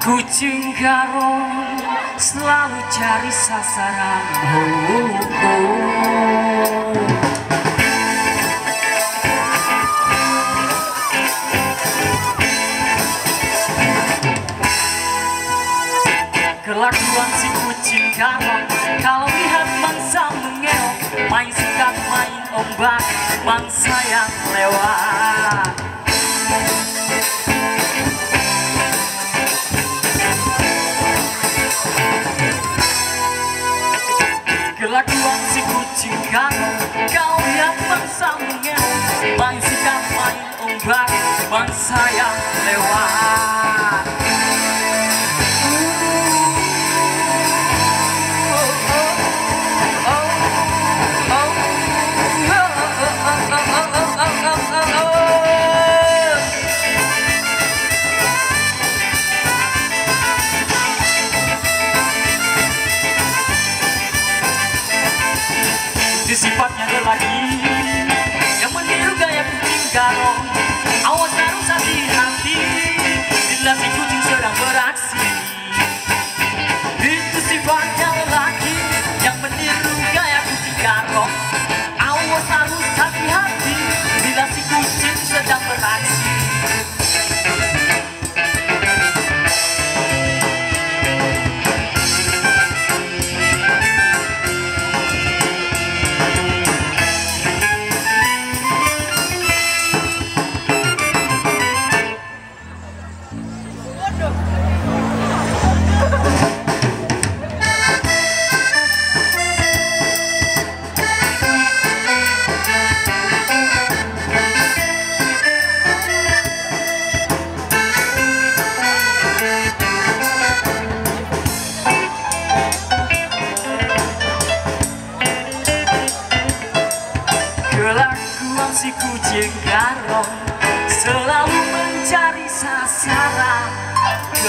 kucing garong selalu cari sasaran oh, oh, oh. Kelakuan si kucing garong Kalau lihat mangsa mengeok Main sikat, main ombak Mangsa yang lewat sifatnya lelaki Yang meniru gaya kucing garong. Awas harus hati-hati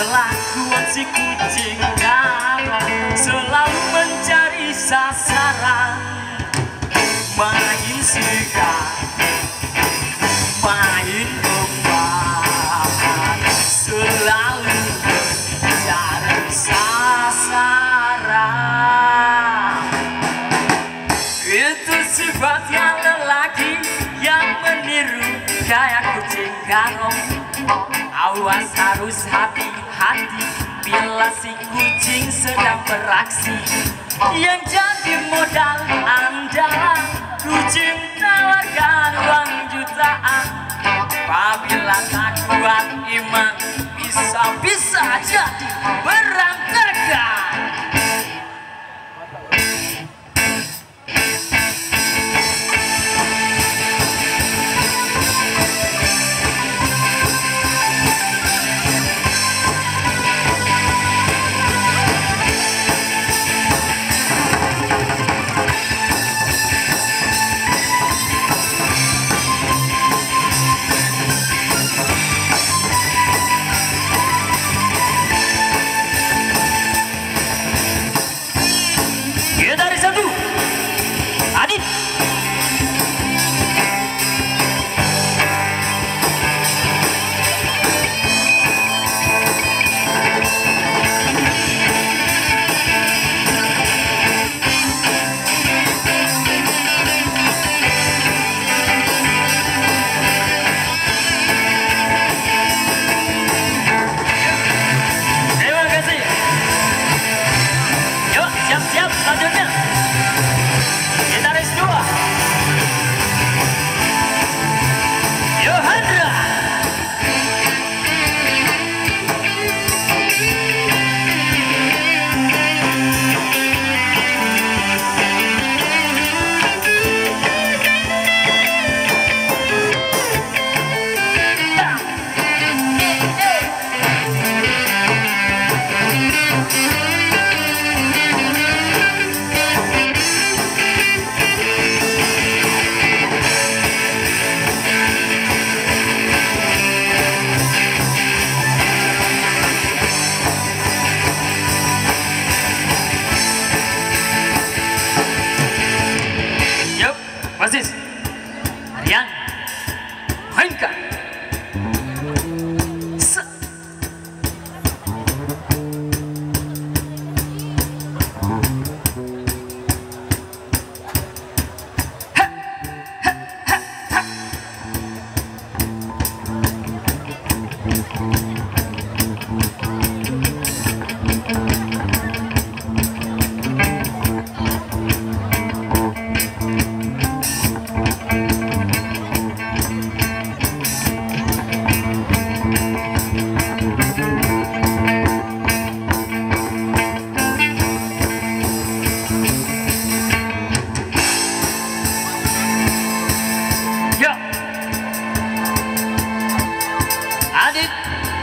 Kelakuan si kucing garong Selalu mencari sasaran. Main sikat Main ombak Selalu mencari sasaran. Itu sifatnya lelaki yang meniru gaya kucing garong Awas harus hati-hati. Bila si kucing sedang beraksi Yang jadi modal andalan kucing tawarkan uang jutaan. Apabila tak kuat iman bisa-bisa jadi Gitaris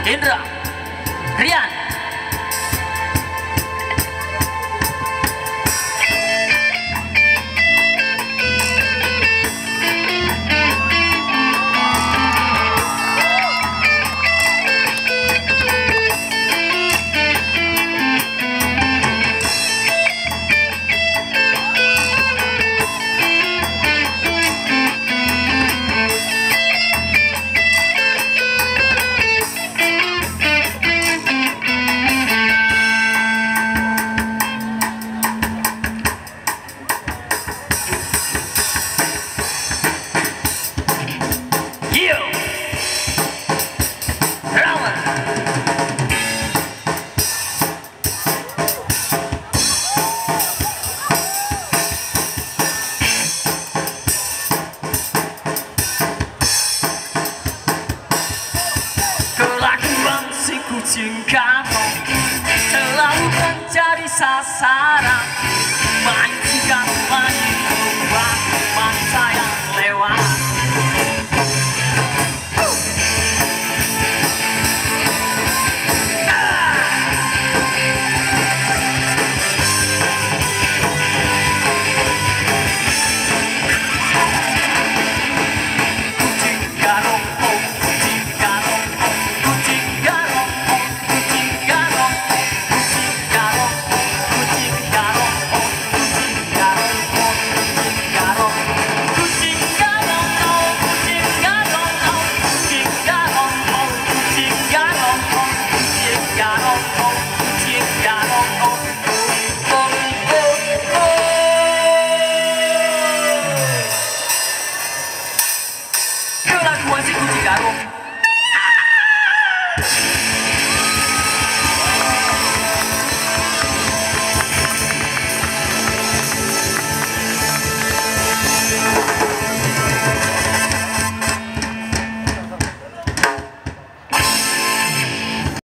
என்றார் ரியான்.